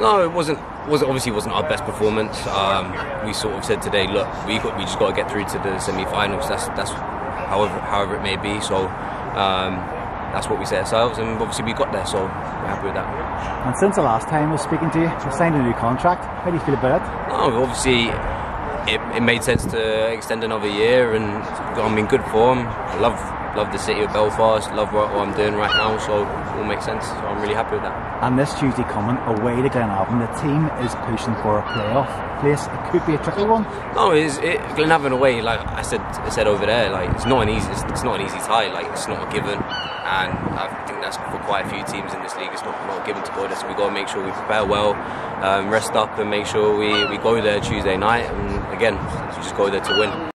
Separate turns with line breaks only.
No, it wasn't. Was obviously wasn't our best performance. Um, we sort of said today, look, we got, we just got to get through to the semi-finals. That's that's however however it may be. So um, that's what we set ourselves, and obviously we got there. So we're happy with that.
And since the last time I was speaking to you, you signed a new contract. How do you feel about it?
No, obviously it, it made sense to extend another year, and I'm in good form. I love love the city of Belfast, love what, I'm doing right now, so it all makes sense. So I'm really happy with that.
And this Tuesday coming away to Glenavon, the team is pushing for a playoff place. It could be a tricky one.
No, it's it, Glenavon away. Like I said, I said over there, like it's not an easy, it's, it's not an easy tie. Like it's not a given, and I think that's for quite a few teams in this league. It's not, not a given to go there, so we got to make sure we prepare well, um, rest up, and make sure we, we go there Tuesday night. And again, we just go there to win.